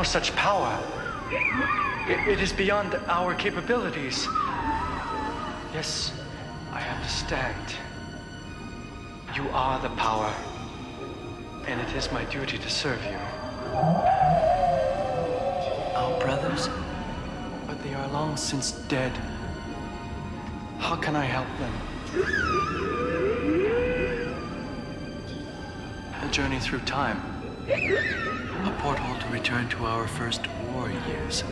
no such power. It, it is beyond our capabilities. Yes, I understand. You are the power, and it is my duty to serve you. Our brothers? But they are long since dead. How can I help them? A journey through time. A porthole to return to our first war years.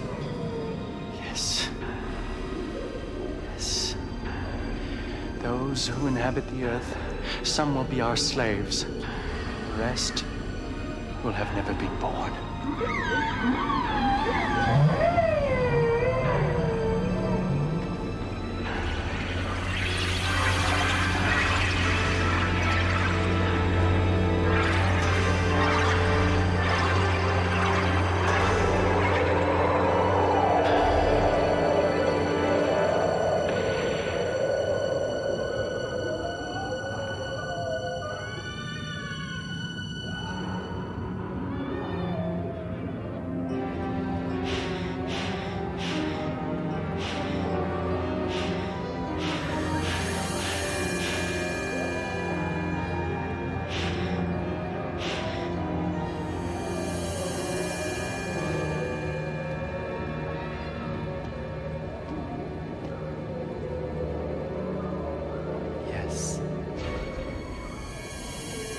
Yes. Yes. Those who inhabit the earth, some will be our slaves. The rest will have never been born.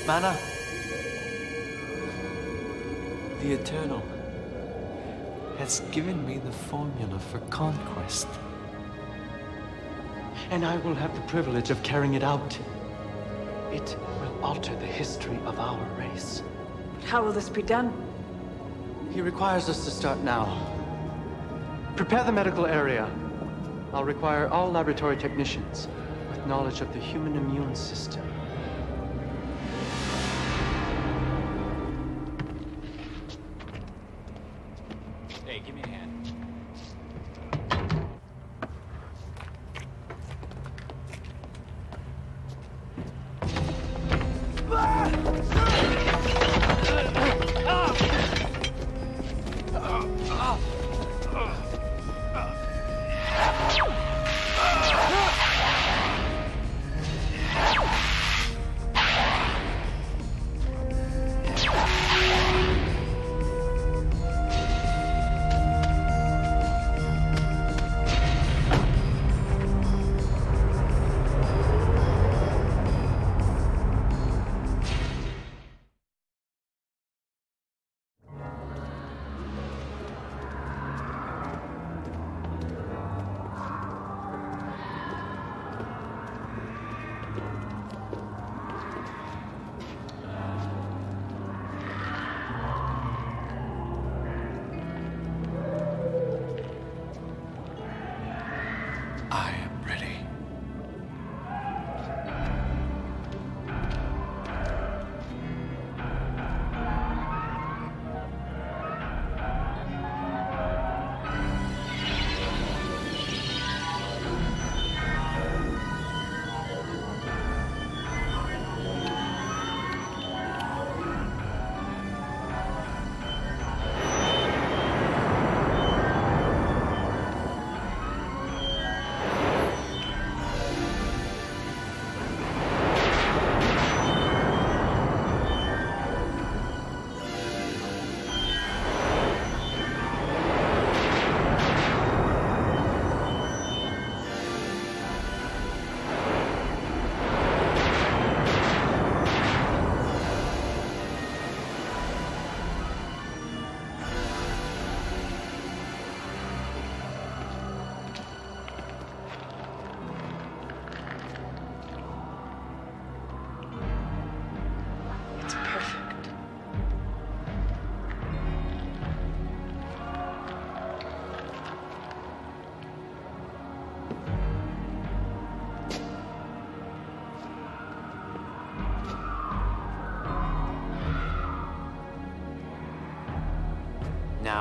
Mana? The Eternal has given me the formula for conquest. And I will have the privilege of carrying it out. It will alter the history of our race. But How will this be done? He requires us to start now. Prepare the medical area. I'll require all laboratory technicians with knowledge of the human immune system.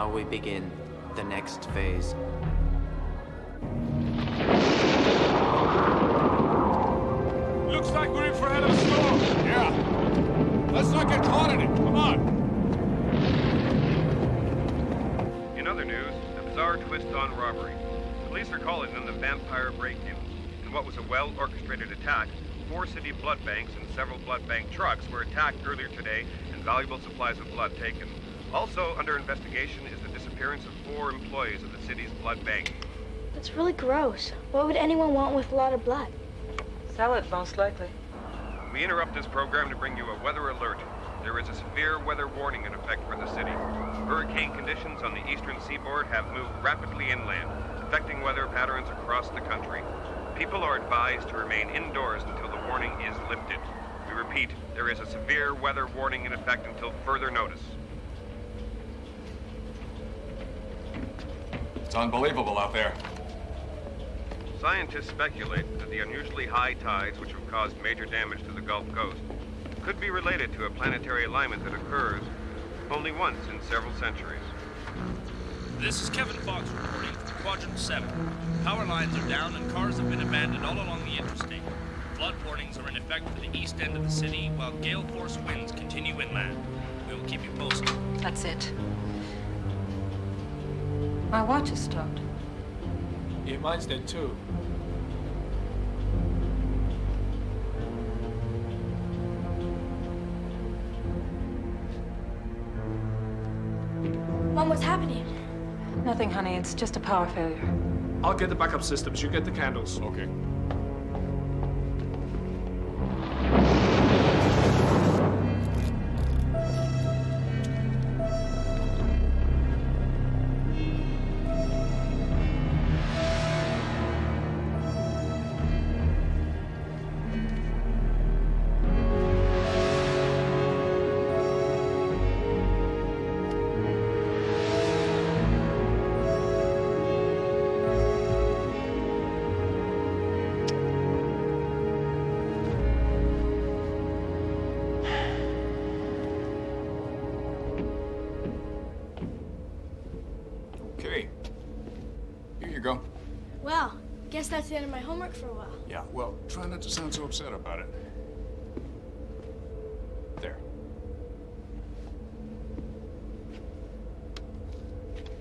Now we begin the next phase. Looks like we're in for a hell of a storm. Yeah. Let's not get caught in it. Come on. In other news, a bizarre twist on robbery. Police are calling in the vampire break-in. In what was a well-orchestrated attack, four city blood banks and several blood bank trucks were attacked earlier today and valuable supplies of blood taken. Also under investigation is the disappearance of four employees of the city's blood bank. That's really gross. What would anyone want with a lot of blood? Sell it, most likely. We interrupt this program to bring you a weather alert. There is a severe weather warning in effect for the city. Hurricane conditions on the eastern seaboard have moved rapidly inland, affecting weather patterns across the country. People are advised to remain indoors until the warning is lifted. We repeat, there is a severe weather warning in effect until further notice. It's unbelievable out there. Scientists speculate that the unusually high tides which have caused major damage to the Gulf Coast could be related to a planetary alignment that occurs only once in several centuries. This is Kevin Fox reporting from Quadrant 7. Power lines are down and cars have been abandoned all along the interstate. Flood warnings are in effect for the east end of the city, while gale force winds continue inland. We will keep you posted. That's it. My watch has stopped. Yeah, mine's dead too. Mom, what's happening? Nothing, honey. It's just a power failure. I'll get the backup systems. You get the candles. Okay. Okay. Guess that's the end of my homework for a while. Yeah, well, try not to sound so upset about it. There.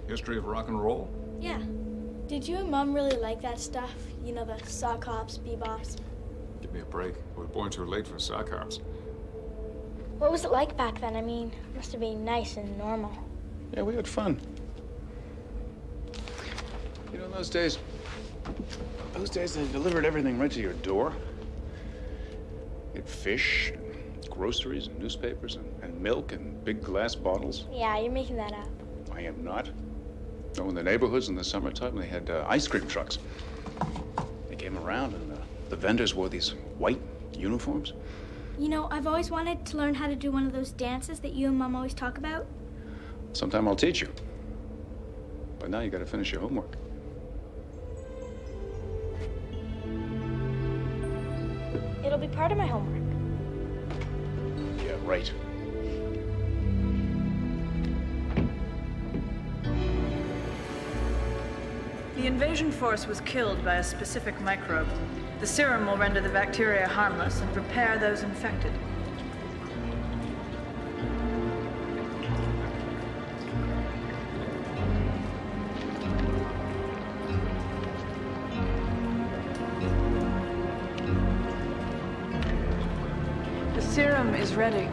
History of rock and roll? Yeah. Did you and Mom really like that stuff? You know, the sock hops, bebops. Give me a break. We were born too late for sock hops. What was it like back then? I mean, must have been nice and normal. Yeah, we had fun. You know, in those days, those days they delivered everything right to your door. Had fish, and groceries, and newspapers, and, and milk, and big glass bottles. Yeah, you're making that up. I am not. No, in the neighborhoods in the summertime, they had uh, ice cream trucks. They came around, and uh, the vendors wore these white uniforms. You know, I've always wanted to learn how to do one of those dances that you and Mom always talk about. Sometime I'll teach you. But now you gotta finish your homework. Part of my homework. Yeah, right. The invasion force was killed by a specific microbe. The serum will render the bacteria harmless and repair those infected. Ready.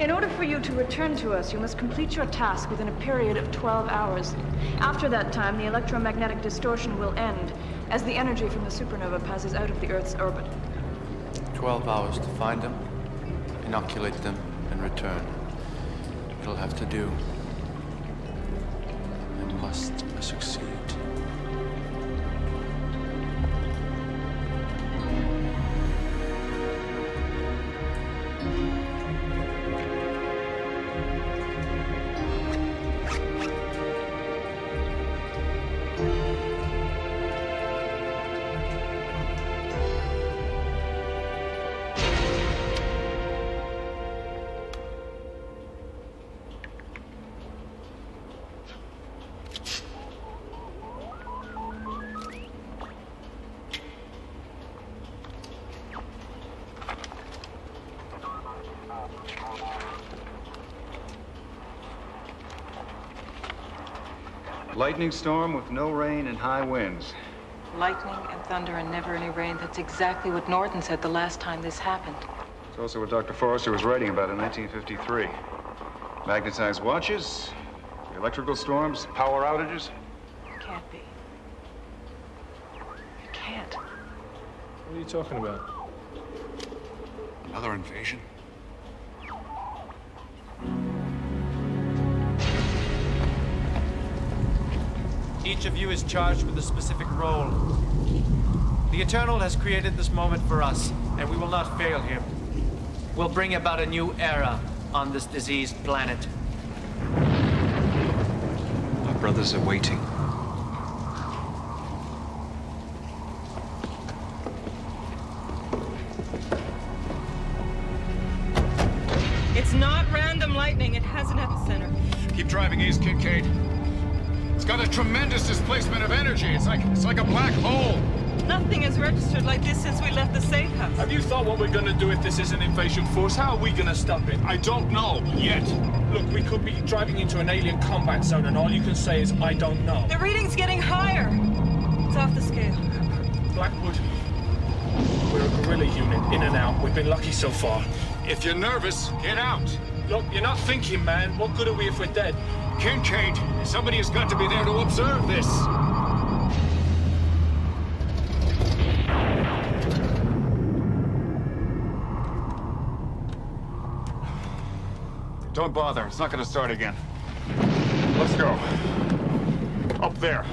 In order for you to return to us, you must complete your task within a period of 12 hours. After that time, the electromagnetic distortion will end as the energy from the supernova passes out of the Earth's orbit. Twelve hours to find them, inoculate them, and return. It'll have to do. I must succeed. Lightning storm with no rain and high winds. Lightning and thunder and never any rain. That's exactly what Norton said the last time this happened. It's also what Dr. Forrester was writing about in 1953. Magnetized watches, electrical storms, power outages. It can't be. It can't. What are you talking about? Another invasion? Is charged with a specific role. The Eternal has created this moment for us, and we will not fail him. We'll bring about a new era on this diseased planet. Our brothers are waiting. It's not random lightning. It has an epicenter. Keep driving east, Kincaid. It's got a tremendous displacement of energy. It's like it's like a black hole. Nothing has registered like this since we left the safe house. Have you thought what we're gonna do if this is an invasion force? How are we gonna stop it? I don't know yet. Look, we could be driving into an alien combat zone and all you can say is, I don't know. The reading's getting higher. It's off the scale. Blackwood, we're a guerrilla unit, in and out. We've been lucky so far. If you're nervous, get out. Look, you're not thinking, man. What good are we if we're dead? Kincaid, somebody has got to be there to observe this. Don't bother. It's not going to start again. Let's go. Up there.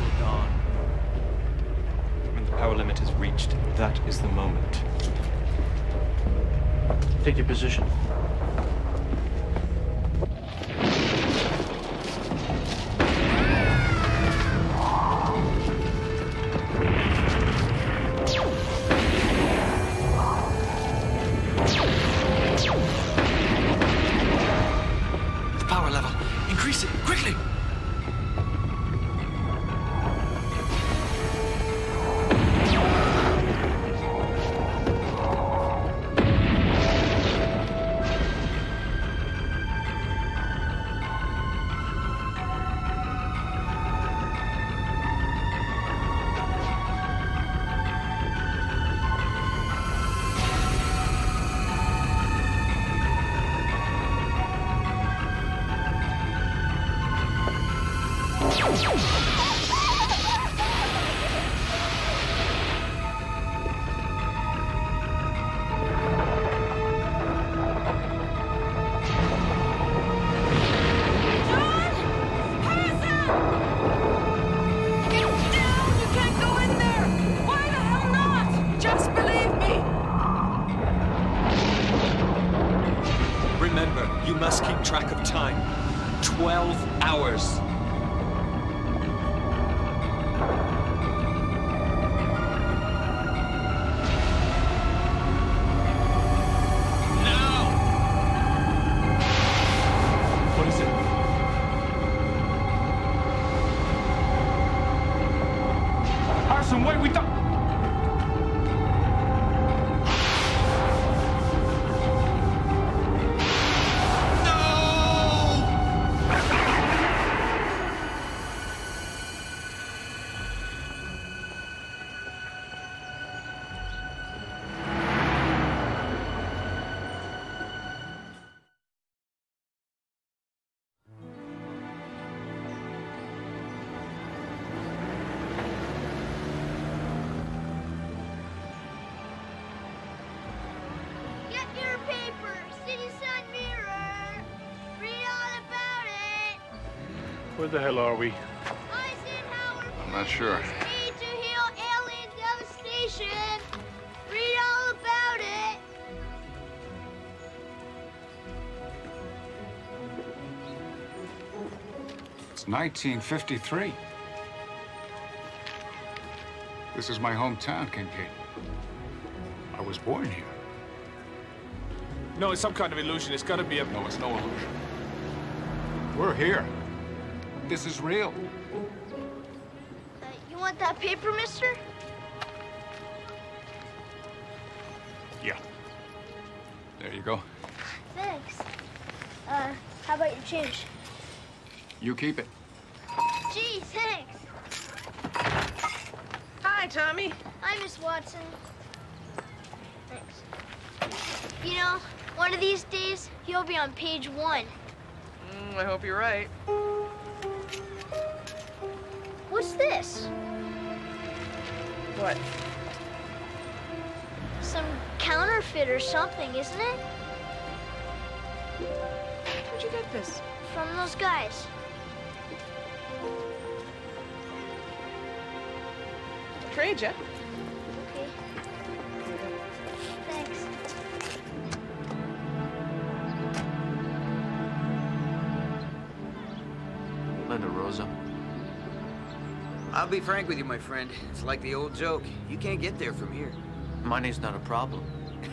Will dawn. When the power limit is reached, that is the moment. Take your position. Of time. Twelve hours. Where the hell are we? Eisenhower I'm not sure. aid to heal alien devastation. Read all about it. It's 1953. This is my hometown, Kincaid. I was born here. No, it's some kind of illusion. It's gotta be a... No, it's no illusion. We're here. This is real. Uh, you want that paper, mister? Yeah. There you go. Thanks. Uh, how about your change? You keep it. Gee, thanks. Hi, Tommy. Hi, Miss Watson. Thanks. You know, one of these days, you'll be on page one. Mm, I hope you're right. This? What? Some counterfeit or something, isn't it? Where'd you get this? From those guys. Trade ya. I'll be frank with you, my friend. It's like the old joke. You can't get there from here. Money's not a problem.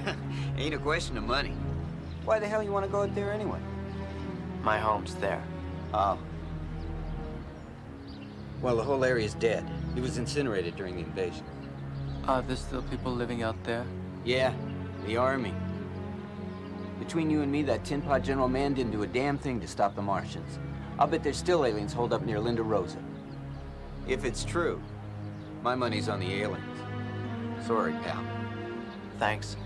Ain't a question of money. Why the hell you want to go out there anyway? My home's there. Oh. Well, the whole area's dead. It was incinerated during the invasion. Are there still people living out there? Yeah, the army. Between you and me, that tin pot General Man didn't do a damn thing to stop the Martians. I'll bet there's still aliens holed up near Linda Rosa. If it's true, my money's on the aliens. Sorry, pal. Thanks.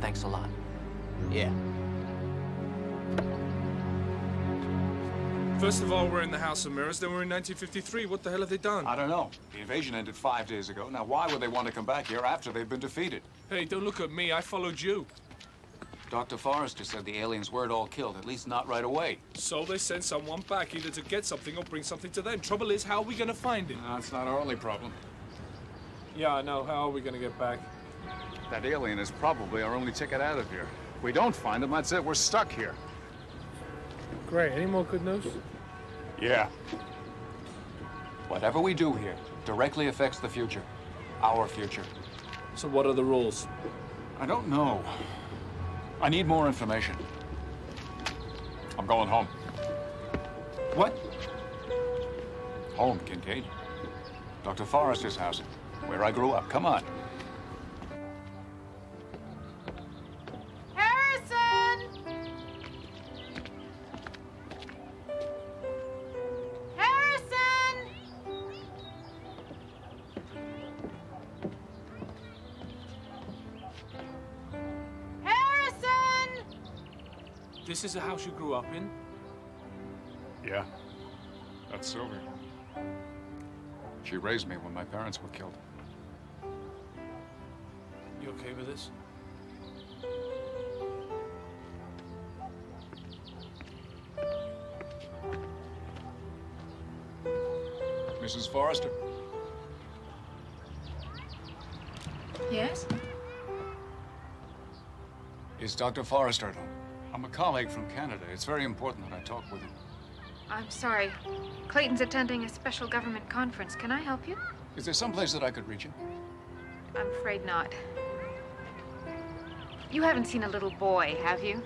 Thanks a lot. Yeah. First of all, we're in the House of Mirrors, then we're in 1953. What the hell have they done? I don't know. The invasion ended five days ago. Now, why would they want to come back here after they've been defeated? Hey, don't look at me. I followed you. Dr. Forrester said the aliens weren't all killed, at least not right away. So they sent someone back, either to get something or bring something to them. Trouble is, how are we gonna find it? That's not our only problem. Yeah, I know. How are we gonna get back? That alien is probably our only ticket out of here. If we don't find him, that's it. We're stuck here. Great. Any more good news? Yeah. Whatever we do here directly affects the future. Our future. So what are the rules? I don't know. I need more information. I'm going home. What? Home, Kincaid. Dr. Forrester's house, where I grew up. Come on. This is the house you grew up in? Yeah. That's Sylvia. She raised me when my parents were killed. You okay with this? Mrs. Forrester? Yes? Is Dr. Forrester at home? I'm a colleague from Canada. It's very important that I talk with him. I'm sorry. Clayton's attending a special government conference. Can I help you? Is there some place that I could reach him? I'm afraid not. You haven't seen a little boy, have you?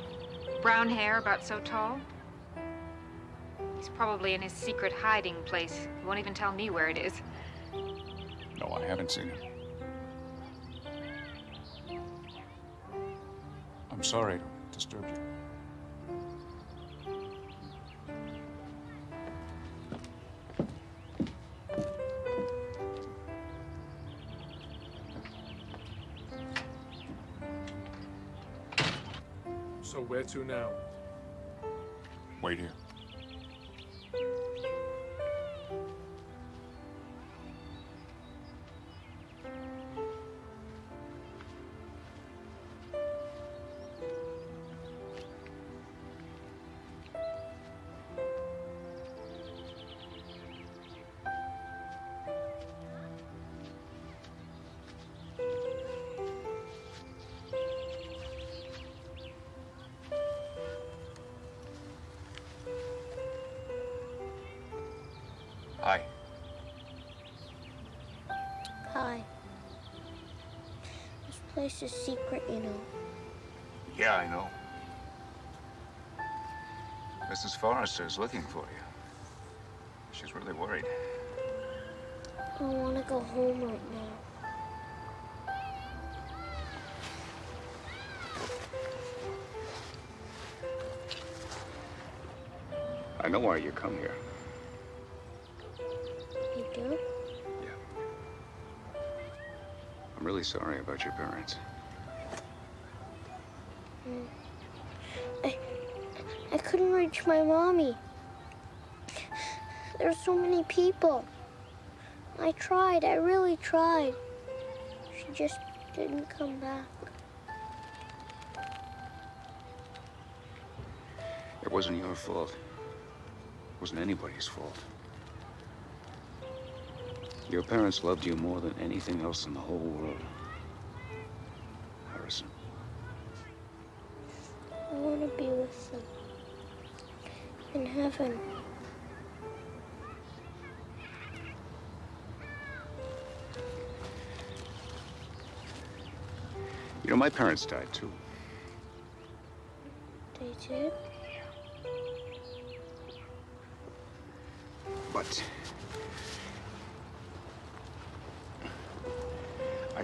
Brown hair, about so tall? He's probably in his secret hiding place. He won't even tell me where it is. No, I haven't seen him. I'm sorry to disturb you. So to now? Wait here. This place is secret, you know. Yeah, I know. Mrs. Forrester is looking for you. She's really worried. I want to go home right now. I know why you come here. Really sorry about your parents. I, I couldn't reach my mommy. There's so many people. I tried. I really tried. She just didn't come back. It wasn't your fault. It wasn't anybody's fault. Your parents loved you more than anything else in the whole world. Harrison. I want to be with them. In heaven. You know, my parents died too. They did?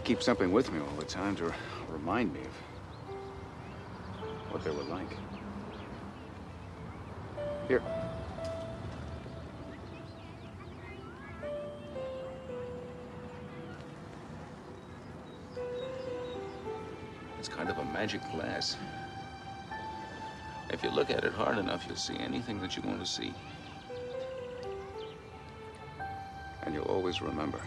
Keep something with me all the time to remind me of what they were like. Here. It's kind of a magic glass. If you look at it hard enough, you'll see anything that you want to see. And you'll always remember.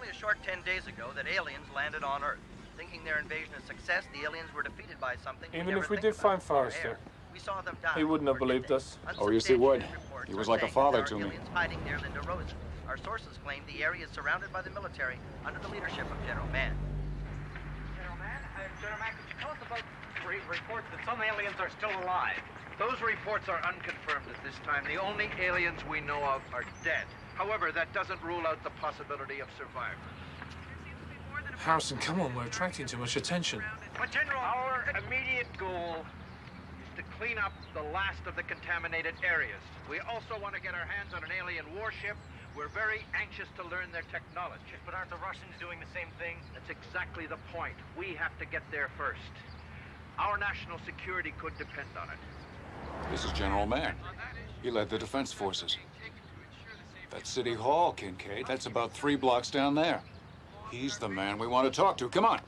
Only a short 10 days ago that aliens landed on Earth. Thinking their invasion a success, the aliens were defeated by something Even never if we did find Forrester, We saw them die. he wouldn't have believed us. Oh, yes, he would. He was like a father to me. Hiding near Linda Rosa. Our sources claim the area is surrounded by the military under the leadership of General Mann. General Mann, uh, General Mann, could you tell us about re- reports that some aliens are still alive? Those reports are unconfirmed at this time. The only aliens we know of are dead. However, that doesn't rule out the possibility of survivors. Harrison, come on, we're attracting too much attention. But General, our immediate goal is to clean up the last of the contaminated areas. We also want to get our hands on an alien warship. We're very anxious to learn their technology. But aren't the Russians doing the same thing? That's exactly the point. We have to get there first. Our national security could depend on it. This is General Mann. He led the defense forces. That City Hall, Kincaid, that's about three blocks down there. He's the man we want to talk to. Come on.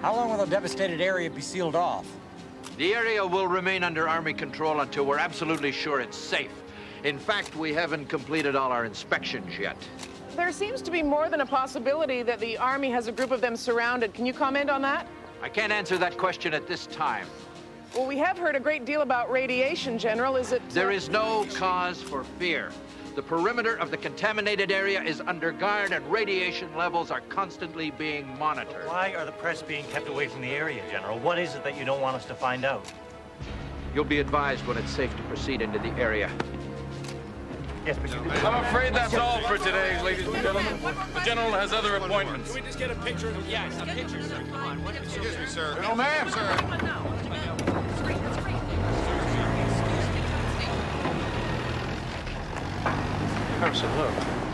How long will the devastated area be sealed off? The area will remain under Army control until we're absolutely sure it's safe. In fact, we haven't completed all our inspections yet. There seems to be more than a possibility that the Army has a group of them surrounded. Can you comment on that? I can't answer that question at this time. Well, we have heard a great deal about radiation, General. Is it... There is no cause for fear. The perimeter of the contaminated area is under guard and radiation levels are constantly being monitored. Why are the press being kept away from the area, General? What is it that you don't want us to find out? You'll be advised when it's safe to proceed into the area. Yes, but you... I'm afraid that's all for today, ladies and gentlemen. The general has other appointments. Can we just get a picture of him? Yes, a picture, sir. Come on. Excuse me, sir. No, ma'am. Sir. Harrison, look.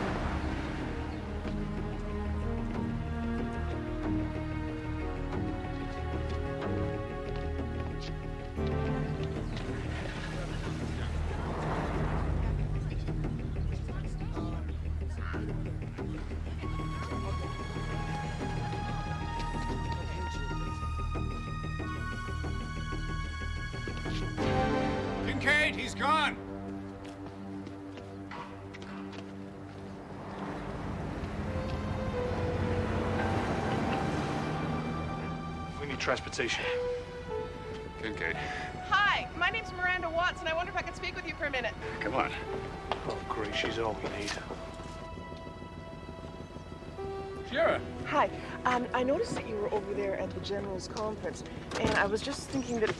We need transportation. Kincaid, Hi, my name's Miranda Watts, and I wonder if I could speak with you for a minute. come on. Oh, great. She's all we need. Shira. Hi, um, I noticed that you were over there at the General's conference, and I was just thinking that...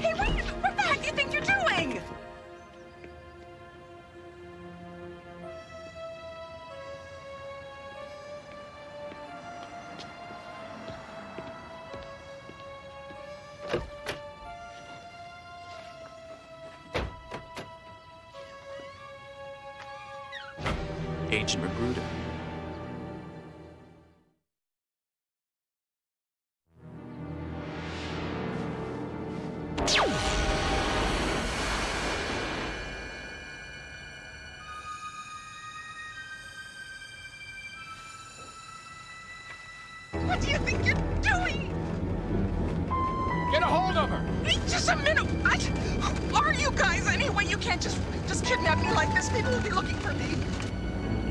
Hey, what, what the heck do you think you're doing? Kidnap me like this. People will be looking for me.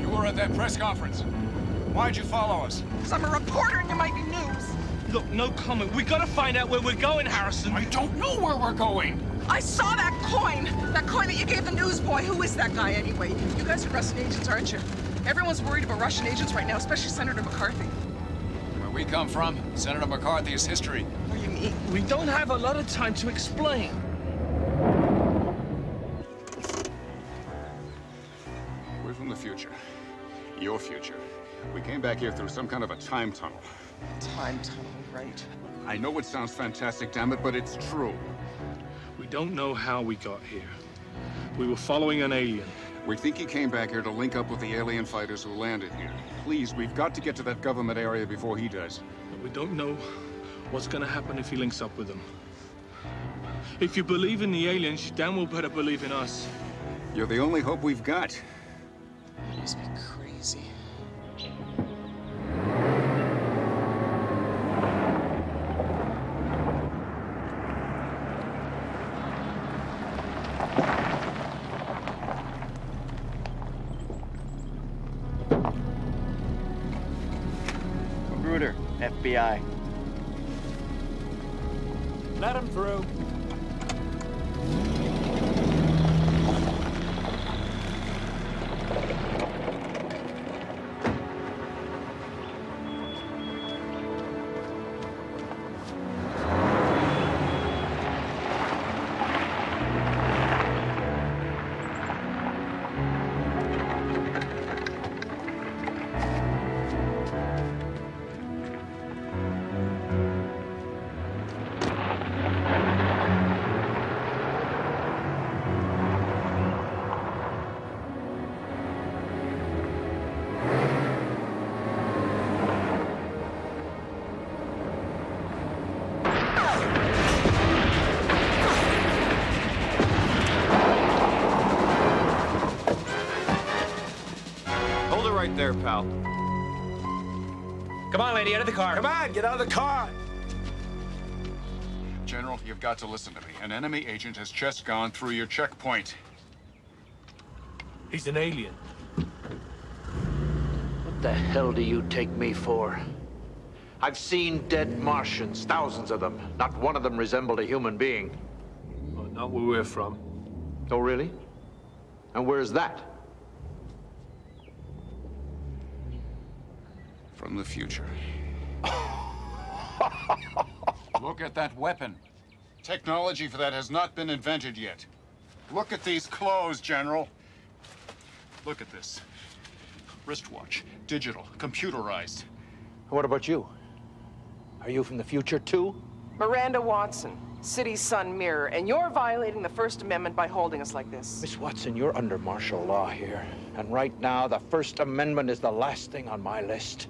You were at that press conference. Why'd you follow us? Because I'm a reporter and you might be news. Look, no comment. We gotta find out where we're going, Harrison. I don't know where we're going. I saw that coin. That coin that you gave the newsboy. Who is that guy anyway? You guys are Russian agents, aren't you? Everyone's worried about Russian agents right now, especially Senator McCarthy. Where we come from, Senator McCarthy is history. What do you mean? We don't have a lot of time to explain. Your future. We came back here through some kind of a time tunnel. Time tunnel, right? I know it sounds fantastic, damn it, but it's true. We don't know how we got here. We were following an alien. We think he came back here to link up with the alien fighters who landed here. Please, we've got to get to that government area before he does. We don't know what's gonna happen if he links up with them. If you believe in the aliens, you damn well better believe in us. You're the only hope we've got. You must be crazy. Magruder, FBI. There, pal. Come on, lady, out of the car. Come on, get out of the car. General, you've got to listen to me. An enemy agent has just gone through your checkpoint. He's an alien. What the hell do you take me for? I've seen dead Martians, thousands of them. Not one of them resembled a human being. Oh, not where we're from. Oh, really? And where's that? From the future. Look at that weapon. Technology for that has not been invented yet. Look at these clothes, General. Look at this. Wristwatch, digital, computerized. What about you? Are you from the future, too? Miranda Watson, City Sun Mirror, and you're violating the First Amendment by holding us like this. Miss Watson, you're under martial law here. And right now, the First Amendment is the last thing on my list.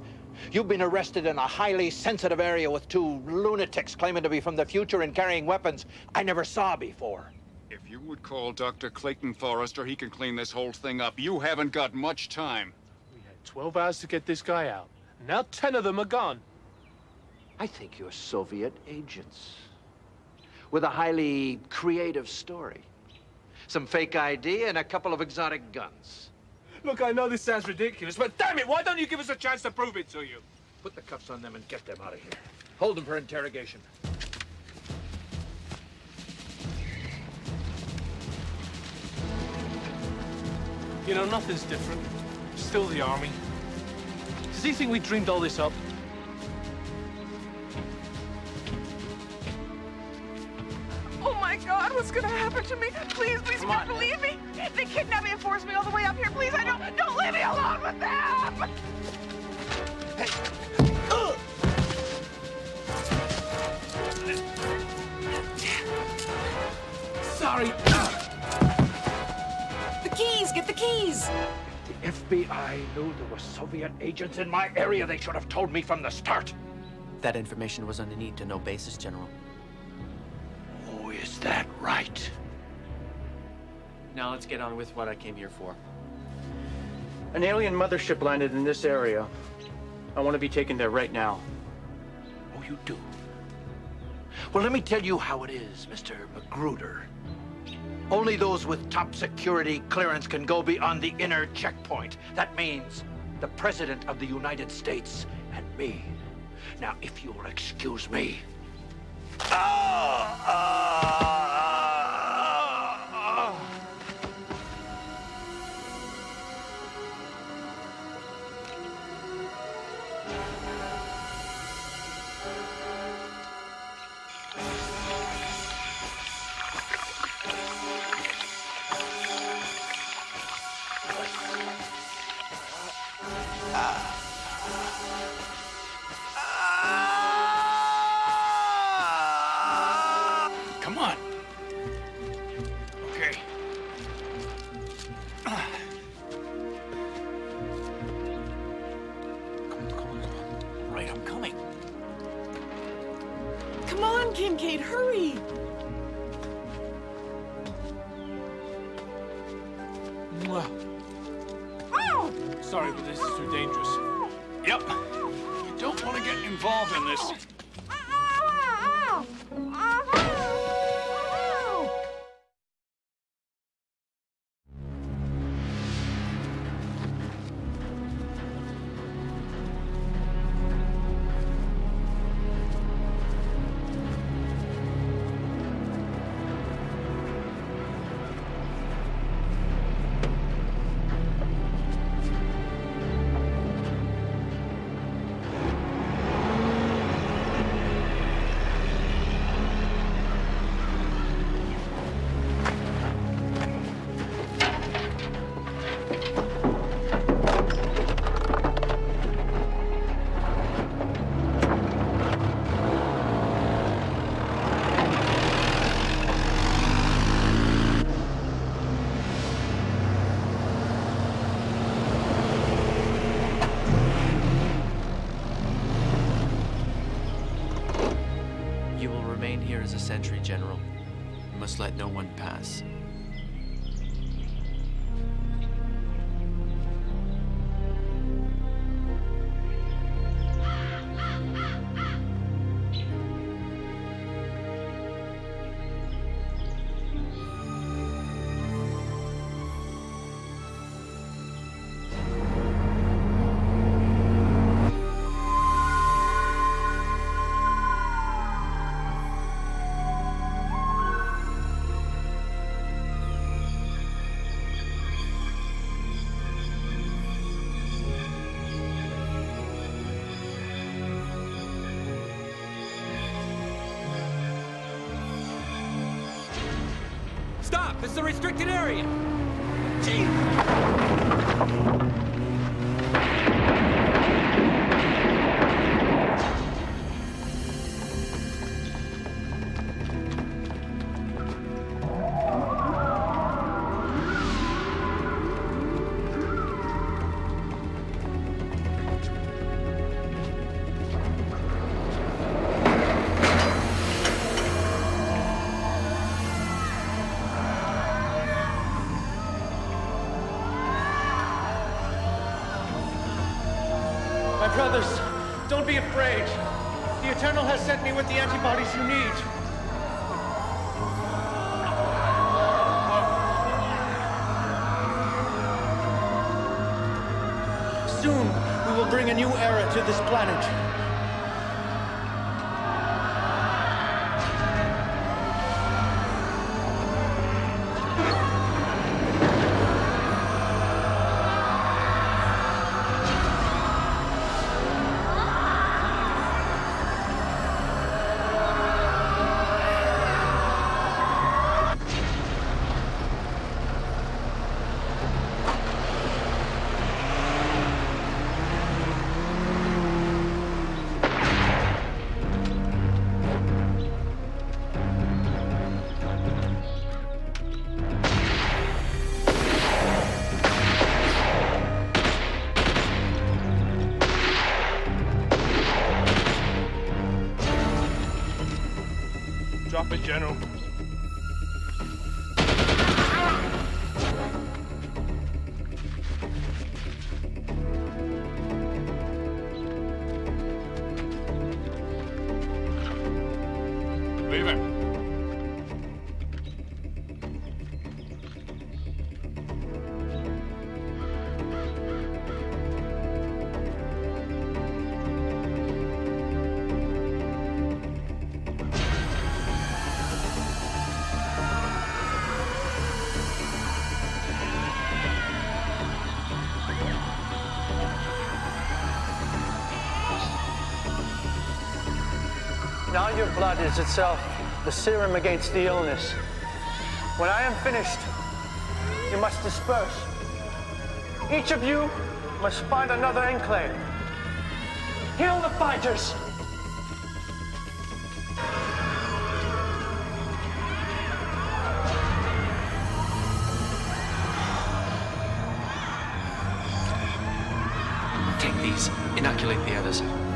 You've been arrested in a highly sensitive area with two lunatics claiming to be from the future and carrying weapons I never saw before. If you would call Dr. Clayton Forrester, he can clean this whole thing up. You haven't got much time. We had 12 hours to get this guy out. Now 10 of them are gone. I think you're Soviet agents. With a highly creative story. Some fake ID and a couple of exotic guns. Look, I know this sounds ridiculous, but damn it, why don't you give us a chance to prove it to you? Put the cuffs on them and get them out of here. Hold them for interrogation. You know, nothing's different. Still the army. Does he think we dreamed all this up? Oh my God, what's gonna happen to me? Please, please, don't believe me. They kidnapped me and forced me all the way up here. Please, I don't, don't leave me alone with them. Hey. Sorry. The keys! Get the keys! If the FBI knew there were Soviet agents in my area. They should have told me from the start. That information was on a need-to-know basis, General. Is that right? Now let's get on with what I came here for. An alien mothership landed in this area. I want to be taken there right now. Oh, you do? Well, let me tell you how it is, Mr. Magruder. Only those with top security clearance can go beyond the inner checkpoint. That means the President of the United States and me. Now, if you'll excuse me. Ah, ah, involved in this. Oh, oh, oh, a sentry, General. You must let no one pass. This is a restricted area. My the antibodies you need. Soon, we will bring a new era to this planet. General. Blood is itself the serum against the illness. When I am finished, you must disperse. Each of you must find another enclave. Heal the fighters. Take these. Inoculate the others.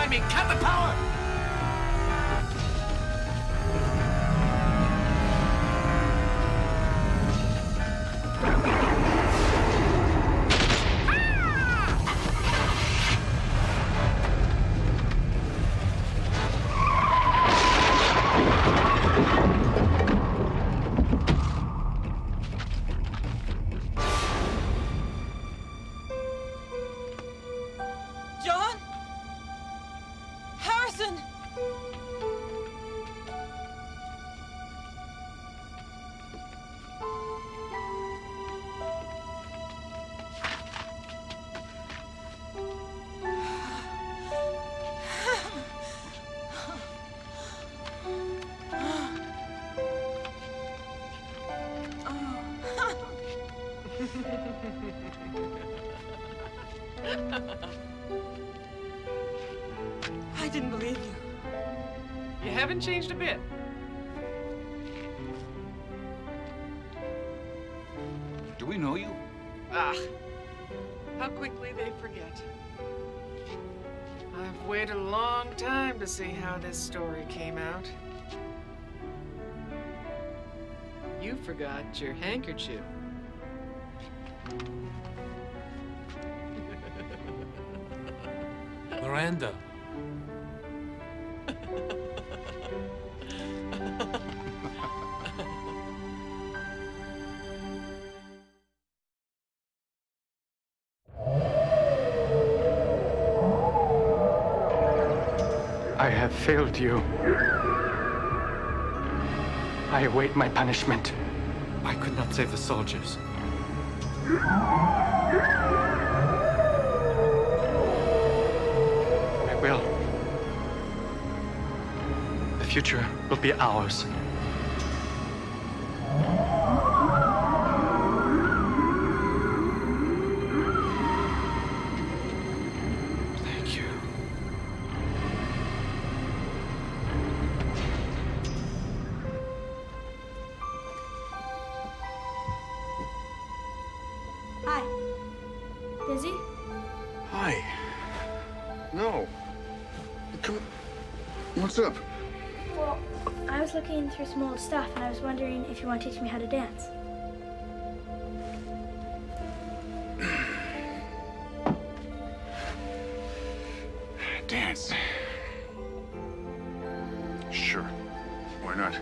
Behind me. Cut the power. You haven't changed a bit. Do we know you? Ah, how quickly they forget. I've waited a long time to see how this story came out. You forgot your handkerchief. Miranda. Failed you. I await my punishment. I could not save the soldiers. I will. The future will be ours. some old stuff and I was wondering if you want to teach me how to dance. dance. Sure. Why not?